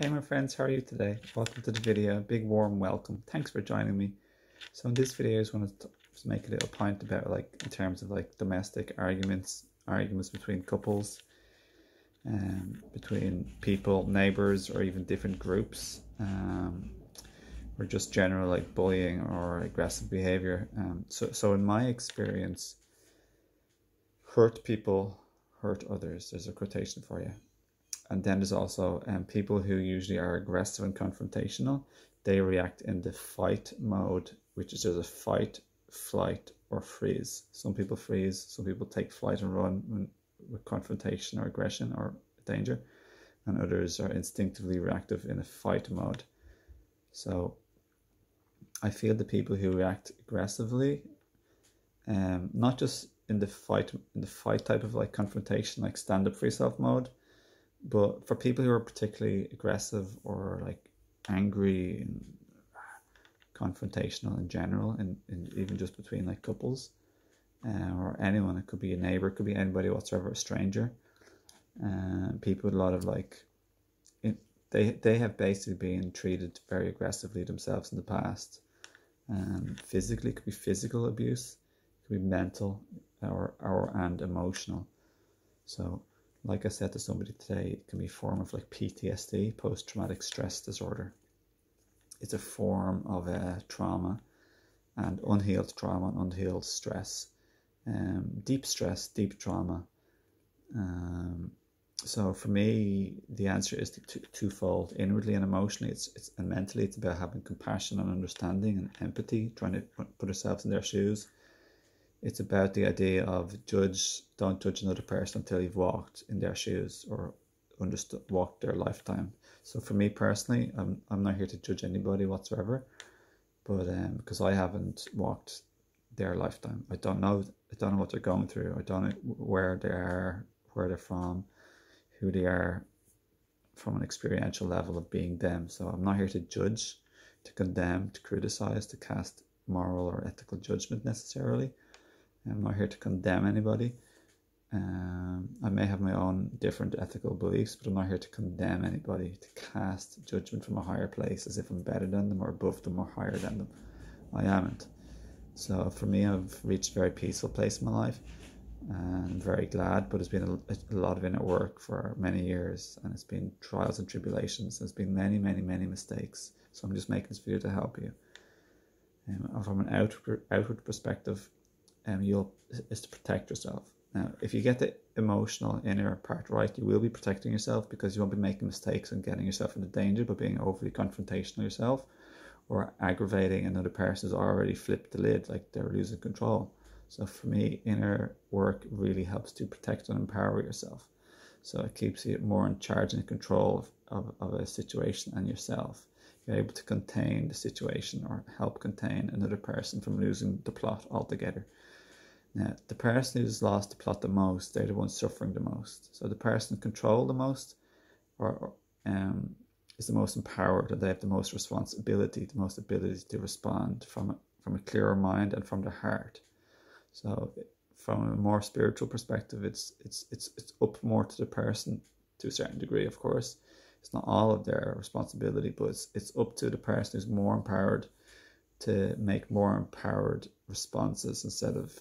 Hey my friends, how are you today? Welcome to the video, big warm welcome. Thanks for joining me. So in this video I just want to make a little point about like in terms of like domestic arguments, arguments between couples, um, between people, neighbors or even different groups. Um, or just general like bullying or aggressive behavior. Um, so, so in my experience, hurt people hurt others. There's a quotation for you and then there's also um, people who usually are aggressive and confrontational. They react in the fight mode, which is just a fight, flight, or freeze. Some people freeze, some people take flight and run when, with confrontation or aggression or danger, and others are instinctively reactive in a fight mode. So I feel the people who react aggressively, um, not just in the fight, in the fight type of like confrontation, like stand up for yourself mode, but for people who are particularly aggressive or like angry and confrontational in general, and, and even just between like couples uh, or anyone, it could be a neighbor, it could be anybody whatsoever, a stranger. Uh, people with a lot of like, it, they they have basically been treated very aggressively themselves in the past. Um, physically, it could be physical abuse, it could be mental or or and emotional. So like I said to somebody today, it can be a form of like PTSD, post traumatic stress disorder. It's a form of uh, trauma and unhealed trauma and unhealed stress, um, deep stress, deep trauma. Um, so for me, the answer is two, twofold: inwardly and emotionally. It's it's and mentally. It's about having compassion and understanding and empathy, trying to put ourselves in their shoes it's about the idea of judge don't judge another person until you've walked in their shoes or understood walked their lifetime. So for me personally i'm, I'm not here to judge anybody whatsoever but um because i haven't walked their lifetime. I don't know i don't know what they're going through. I don't know where they are where they're from who they are from an experiential level of being them. So i'm not here to judge to condemn to criticize to cast moral or ethical judgment necessarily I'm not here to condemn anybody. Um, I may have my own different ethical beliefs, but I'm not here to condemn anybody, to cast judgment from a higher place as if I'm better than them or above them or higher than them. I amn't. So for me, I've reached a very peaceful place in my life and I'm very glad, but it's been a, a lot of inner work for many years and it's been trials and tribulations. There's been many, many, many mistakes. So I'm just making this video to help you. Um, from an outward, outward perspective, um, you'll is to protect yourself. Now, if you get the emotional inner part right, you will be protecting yourself because you won't be making mistakes and getting yourself into danger by being overly confrontational yourself or aggravating another person who's already flipped the lid, like they're losing control. So for me, inner work really helps to protect and empower yourself. So it keeps you more in charge and control of, of, of a situation and yourself. You're able to contain the situation or help contain another person from losing the plot altogether. Now, the person who's lost the plot the most, they're the ones suffering the most. So the person controlled the most, or um, is the most empowered, and they have the most responsibility, the most ability to respond from a, from a clearer mind and from the heart. So, from a more spiritual perspective, it's it's it's it's up more to the person to a certain degree, of course. It's not all of their responsibility, but it's it's up to the person who's more empowered to make more empowered responses instead of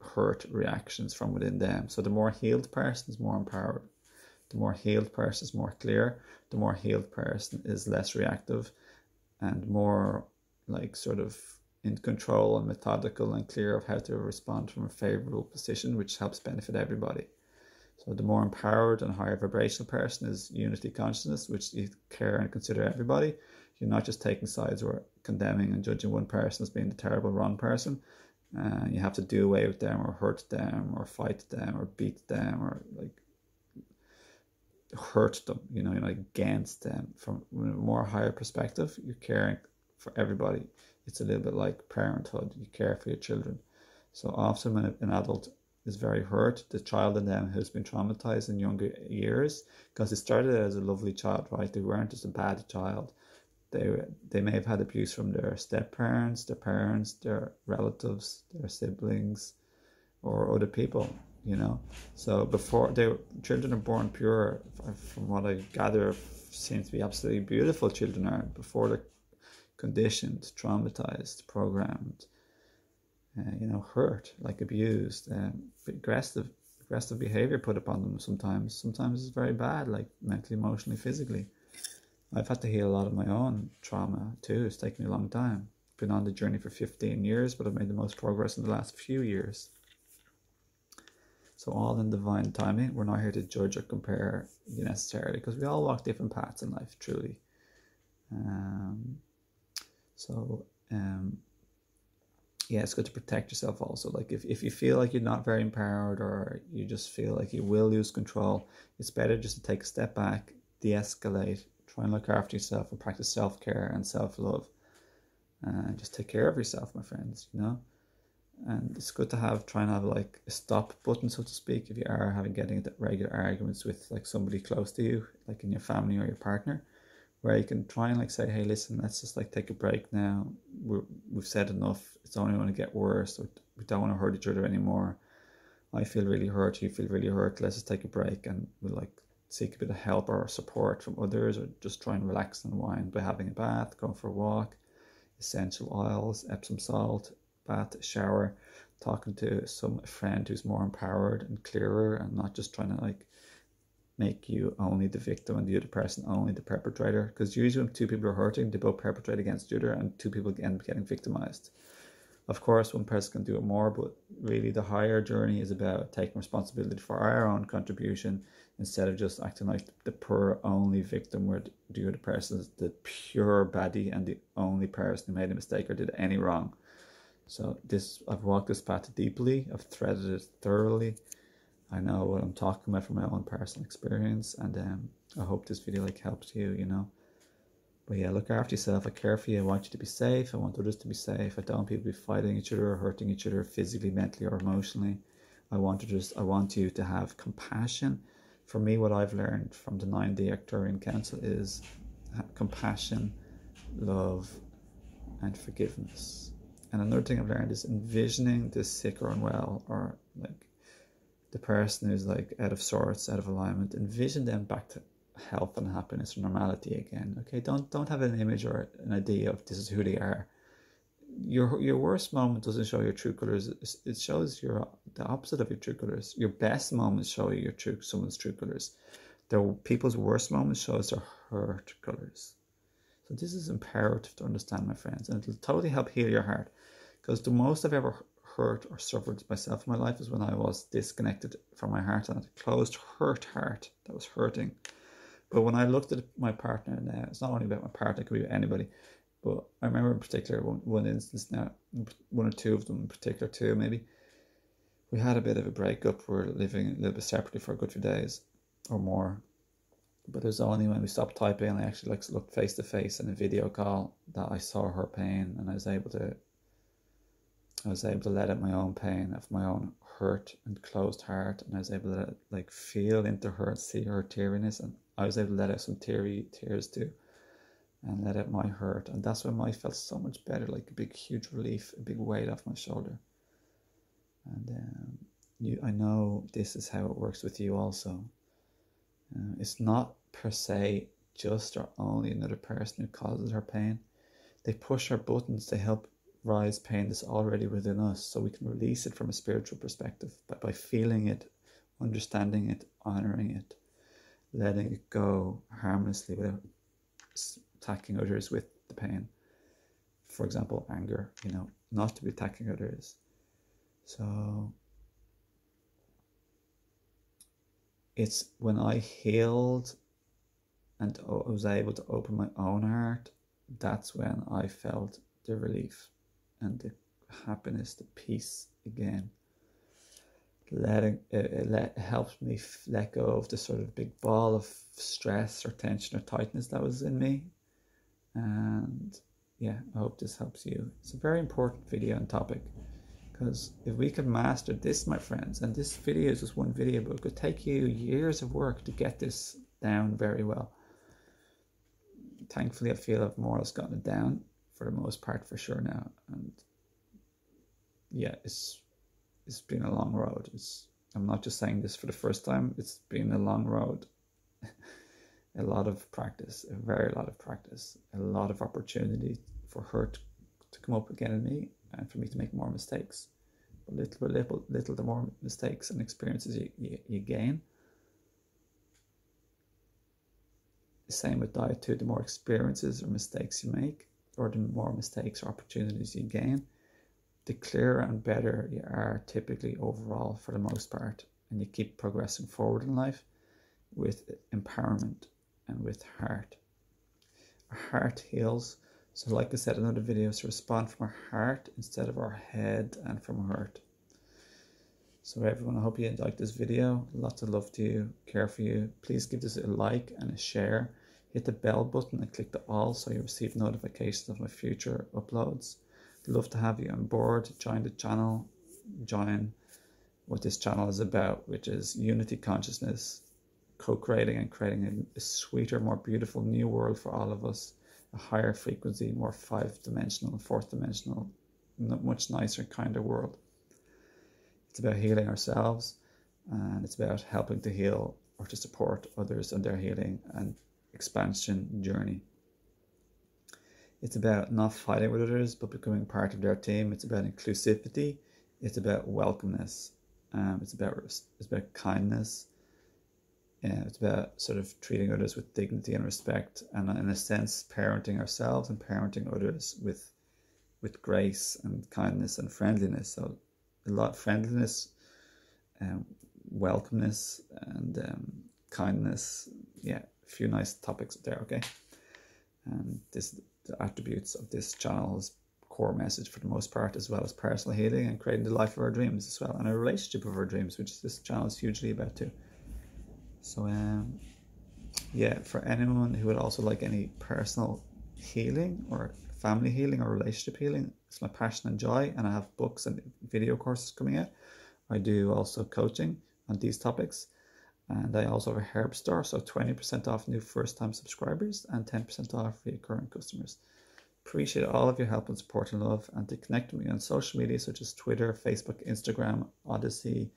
hurt reactions from within them. So the more healed person is more empowered. The more healed person is more clear. The more healed person is less reactive and more like sort of in control and methodical and clear of how to respond from a favorable position, which helps benefit everybody. So the more empowered and higher vibrational person is unity consciousness, which you care and consider everybody. You're not just taking sides or condemning and judging one person as being the terrible wrong person, uh, you have to do away with them or hurt them or fight them or beat them or like hurt them you know like against them. From a more higher perspective you're caring for everybody. It's a little bit like parenthood. You care for your children. So often when an adult is very hurt the child in them who's been traumatized in younger years because they started as a lovely child right? They weren't just a bad child they they may have had abuse from their step parents, their parents, their relatives, their siblings, or other people. you know. So before they children are born pure, from what I gather, seem to be absolutely beautiful. Children are before they're conditioned, traumatized, programmed, uh, you know, hurt, like abused, um, aggressive, aggressive behavior put upon them. Sometimes, sometimes it's very bad, like mentally, emotionally, physically. I've had to heal a lot of my own trauma too. It's taken me a long time. Been on the journey for 15 years, but I've made the most progress in the last few years. So all in divine timing. We're not here to judge or compare necessarily because we all walk different paths in life, truly. Um, so um, yeah, it's good to protect yourself also. Like if, if you feel like you're not very empowered or you just feel like you will lose control, it's better just to take a step back, de-escalate, try and look after yourself and practice self-care and self-love. And just take care of yourself, my friends, you know? and it's good to have try and have like a stop button so to speak if you are having getting regular arguments with like somebody close to you like in your family or your partner where you can try and like say hey listen let's just like take a break now. We we've said enough. It's only going to get worse. We don't want to hurt each other anymore. I feel really hurt. You feel really hurt. Let's just take a break and we'll like seek a bit of help or support from others or just try and relax and wind by having a bath going for a walk essential oils epsom salt bath, shower, talking to some friend who's more empowered and clearer and not just trying to like make you only the victim and the other person only the perpetrator. Because usually when two people are hurting, they both perpetrate against the other and two people end up getting victimized. Of course, one person can do it more, but really the higher journey is about taking responsibility for our own contribution instead of just acting like the poor only victim where the other person is the pure baddie and the only person who made a mistake or did any wrong. So this I've walked this path deeply. I've threaded it thoroughly. I know what I'm talking about from my own personal experience, and um, I hope this video like helps you. You know, but yeah, look after yourself. I care for you. I want you to be safe. I want others to be safe. I don't want people to be fighting each other or hurting each other physically, mentally, or emotionally. I want to just I want you to have compassion. For me, what I've learned from the nine D Arcturian Council is compassion, love, and forgiveness and another thing I've learned is envisioning the sick or unwell or like the person who's like out of sorts, out of alignment, envision them back to health and happiness or normality again. Okay, don't don't have an image or an idea of this is who they are. Your your worst moment doesn't show your true colors. It shows your the opposite of your true colors. Your best moments show you your true someone's true colors. The people's worst moments shows their hurt colors. So this is imperative to understand, my friends, and it'll totally help heal your heart. Because the most I've ever hurt or suffered myself in my life is when I was disconnected from my heart and a closed, hurt heart that was hurting. But when I looked at my partner now, it's not only about my partner, it could be anybody. But I remember in particular one, one instance now, one or two of them in particular too, maybe. We had a bit of a breakup. We are living a little bit separately for a good few days or more. But it was only when we stopped typing and I actually looked face to face in a video call that I saw her pain and I was able to I was able to let out my own pain of my own hurt and closed heart, and I was able to like feel into her and see her teariness, and I was able to let out some teary tears too, and let out my hurt, and that's when I felt so much better, like a big huge relief, a big weight off my shoulder. And um, you, I know this is how it works with you also. Uh, it's not per se just or only another person who causes her pain. They push our buttons to help rise pain that's already within us so we can release it from a spiritual perspective but by feeling it understanding it honoring it letting it go harmlessly without attacking others with the pain for example anger you know not to be attacking others so it's when i healed and I was able to open my own heart that's when i felt the relief and the happiness, the peace again. Letting it, it let, helps me let go of the sort of big ball of stress or tension or tightness that was in me. And yeah, I hope this helps you. It's a very important video and topic because if we can master this, my friends, and this video is just one video, but it could take you years of work to get this down very well. Thankfully, I feel I've more or less gotten it down for the most part for sure now. And yeah, it's it's been a long road. It's I'm not just saying this for the first time, it's been a long road. a lot of practice, a very lot of practice, a lot of opportunity for her to, to come up again in me and for me to make more mistakes. But little by little, little the more mistakes and experiences you, you, you gain. The same with diet too. The more experiences or mistakes you make, or the more mistakes or opportunities you gain, the clearer and better you are typically overall for the most part. And you keep progressing forward in life with empowerment and with heart. Our heart heals. So, like I said in other videos, respond from our heart instead of our head and from heart. So, everyone, I hope you liked this video. Lots of love to you, care for you. Please give this a like and a share. Hit the bell button and click the all so you receive notifications of my future uploads love to have you on board. Join the channel. Join what this channel is about, which is unity consciousness, co-creating and creating a, sweeter, more beautiful new world for all of us. A higher frequency, more five-dimensional, fourth-dimensional, much nicer, kinder world. It's about healing ourselves, and it's about helping to heal or to support others in their healing and expansion journey. It's about not fighting with others, but becoming part of their team. It's about inclusivity. It's about welcomeness. Um, it's about it's about kindness. Yeah, it's about sort of treating others with dignity and respect, and in a sense, parenting ourselves and parenting others with with grace and kindness and friendliness. So, a lot of friendliness, um, welcomeness, and um, kindness. Yeah, a few nice topics there. Okay, and this the attributes of this channel's core message for the most part, as well as personal healing and creating the life of our dreams as well, and a relationship of our dreams, which this channel is hugely about too. So, um, yeah, for anyone who would also like any personal healing or family healing or relationship healing, it's my passion and joy, and I have books and video courses coming out. I do also coaching on these topics. And I also have a herb store, so 20% off new first time subscribers and 10% off current customers. Appreciate all of your help and support and love. And to connect with me on social media such as Twitter, Facebook, Instagram, Odysee,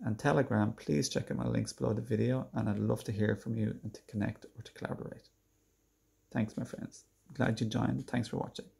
and Telegram, please check out my links below the video. And I'd love to hear from you and to connect or to collaborate. Thanks, my friends. Glad you joined. Thanks for watching.